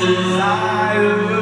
desire